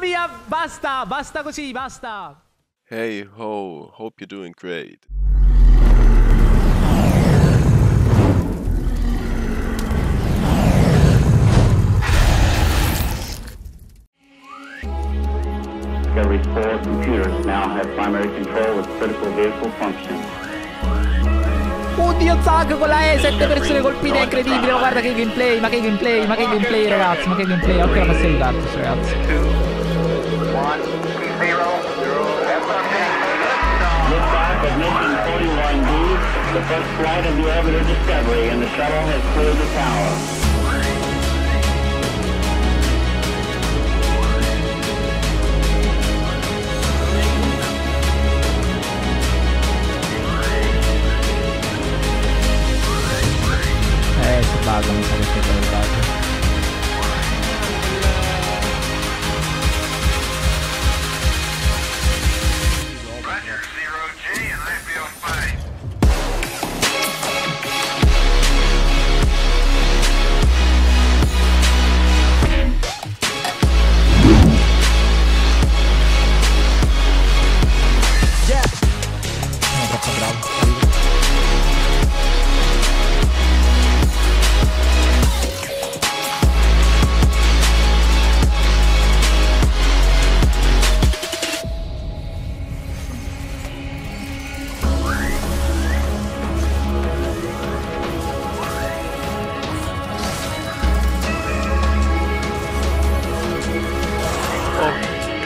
mia, basta, basta così, basta. Hey ho, hope you're doing great. Discovery 4 computers now have primary control of critical vehicle functions. Oddio Zag con la E, 7 persone colpite, è incredibile, guarda che gameplay, ma che gameplay, ma che gameplay ragazzi, ma che gameplay, occhio la passata di Cartus ragazzi. Liftoff of mission 41B, the first flight of the orbiter Discovery, and the shuttle has cleared the tower.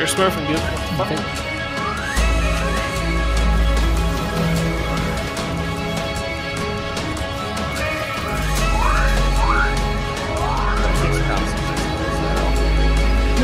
You're smurfing, dude.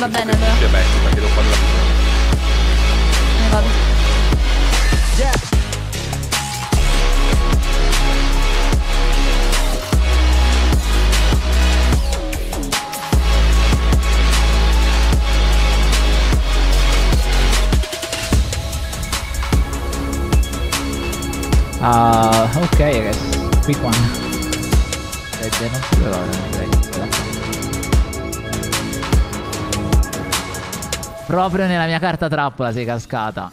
Va bene allora. Beh, che devo farla. Ne vado. Yeah. Uh, ok ragazzi, qui qua. Vedete, non si allora, direi. Proprio nella mia carta trappola sei cascata.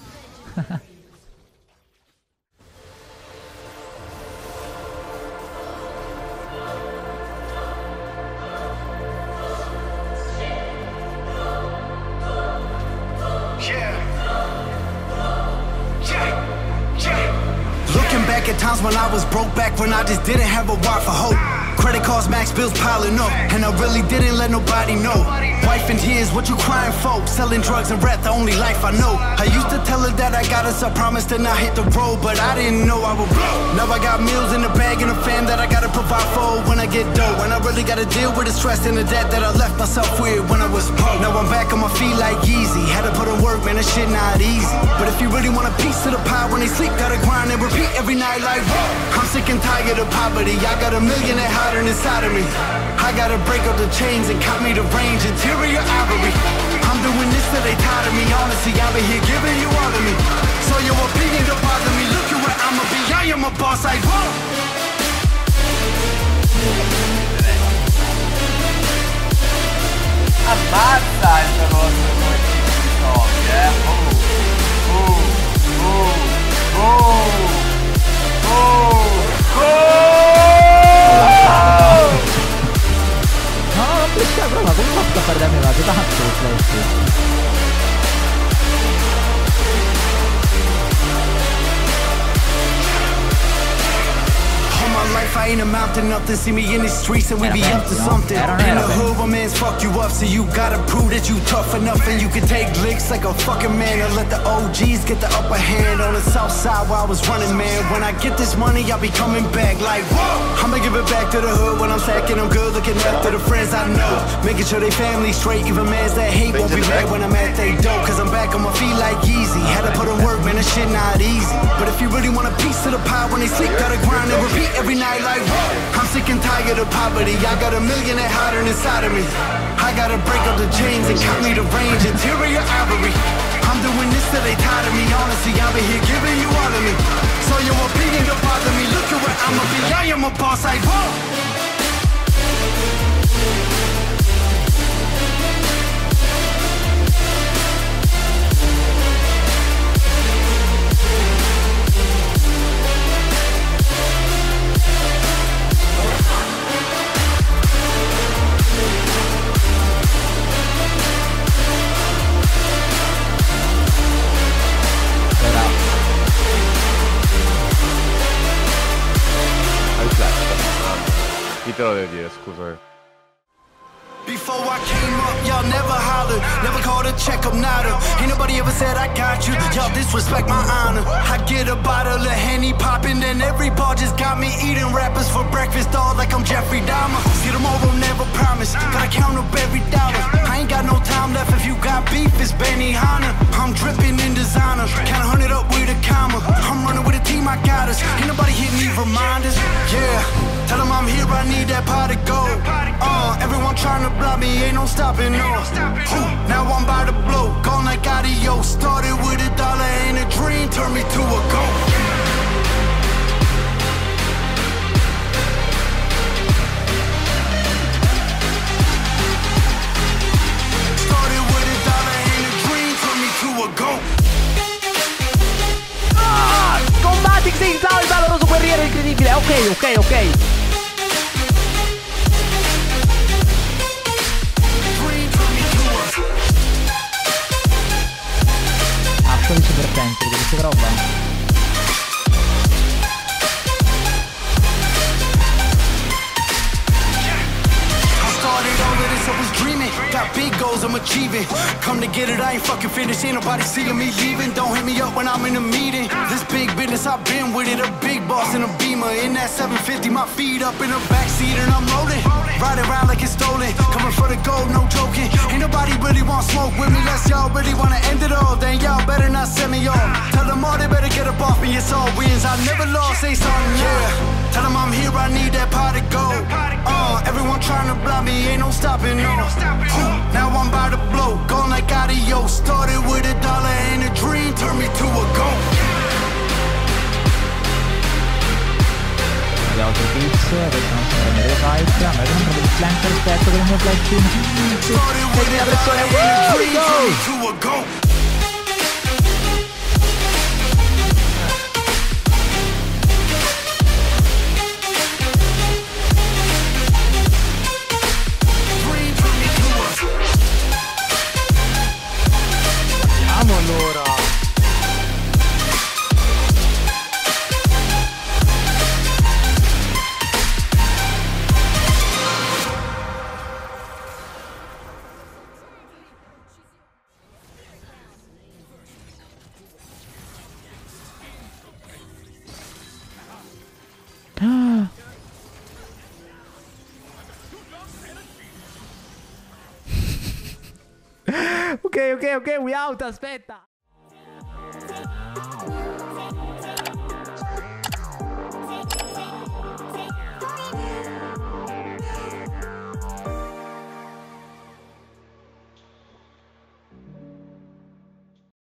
Looking back at times when I was broke back when I just didn't have a word for hope. Credit cards, max bills piling up, and I really didn't let nobody know. Wife in tears, what you crying for? Selling drugs and rap, the only life I know. I used to tell her that I got us, I promised to not hit the road, but I didn't know I would blow. Now I got meals in the bag and a fam that I gotta provide for when I get dough. And I really gotta deal with the stress and the debt that I left myself with when I was broke. Now I'm back on my feet like easy. Had to put in work, man, that shit not easy. But if you really want a piece of the pie when they sleep, gotta grind and repeat every night like, whoa. Sick and tired of poverty. I got a million that hiding inside of me. I gotta break up the chains and cut me the range, interior ivory. I'm doing this till they tired of me. Honestly, I've been here giving you all of me. So your opinion don't bother me. Look at where I'ma be. I am a boss like, whoa. Ammazza il eh. Oh, oh, oh, oh, उसका पर्दा मिला देता। हाँ तो सोच लो All my life I I ain't amount to nothing. See me in the streets and we be up to something. In the hood, where man's fuck you up, so you gotta prove that you tough enough and you can take licks like a fucking man. And let the OGs get the upper hand on the south side while I was running, man. When I get this money, I'll be coming back like whoa. I'ma give it back to the hood when I'm sacking. I'm good looking after the friends I know, making sure they family straight. Even mans that hate won't be mad when I'm shit not easy. But if you really want a piece of the pie when they sleep, gotta grind and repeat every night like. I'm sick and tired of poverty. I got a million that hiding inside of me. I gotta break up the chains and count me the range, interior ivory. I'm doing this till they tired of me. Honestly, I've been here giving you all of me. So your opinion don't bother me. Look at where I'ma be. I am a boss like whoa. Before I came up, y'all never hollered, never called a check up nada. Ain't nobody ever said I got you, y'all disrespect my honor. I get a bottle of Henny popping, then every bar just got me eating rappers for breakfast, all like I'm Jeffrey Dahmer. See tomorrow never promise, gotta count up every dollar. I ain't got no time left if you got beef, it's Benihana. I'm dripping in designer, count a hundred up with a comma. I'm running with a team, I got us. Ain't nobody hit me reminders, yeah. Tell them I'm here, I need that pot of gold. Uh, everyone trying to block me, ain't no stopping, no. Huh, Now I'm by the blow, gone like adios. Started with a dollar and a dream, turned me to a goat. Started with a dollar and a dream, turned me to a goat. Combatti si salva l'oro guerriero incredibile. Ok, ok, ok. codice per sempre, questa roba. Got big goals, I'm achieving. Come to get it, I ain't fucking finished. Ain't nobody seeing me leaving. Don't hit me up when I'm in a meeting. This big business, I've been with it. A big boss in a beamer. In that 750, my feet up in the backseat and I'm rolling. Ride around like it's stolen. Coming for the gold, no joking. Ain't nobody really want smoke with me. Unless y'all really wanna end it all. Then y'all better not send me off. Tell them all they better get up off me. It's all wins. I never lost, say something, yeah. Tell them I'm here, I need that pot of gold. Uh, everyone trying to block me, ain't no stopping, no. Now I'm by the blow, gone like adios. Started with a dollar and a dream, turned me to a goat. Abbiamo altri pizze, adesso non so prendere fight. A me non prendo il flank rispetto con il mio flash. Started with a dollar Ok, ok, ok, we out, aspetta.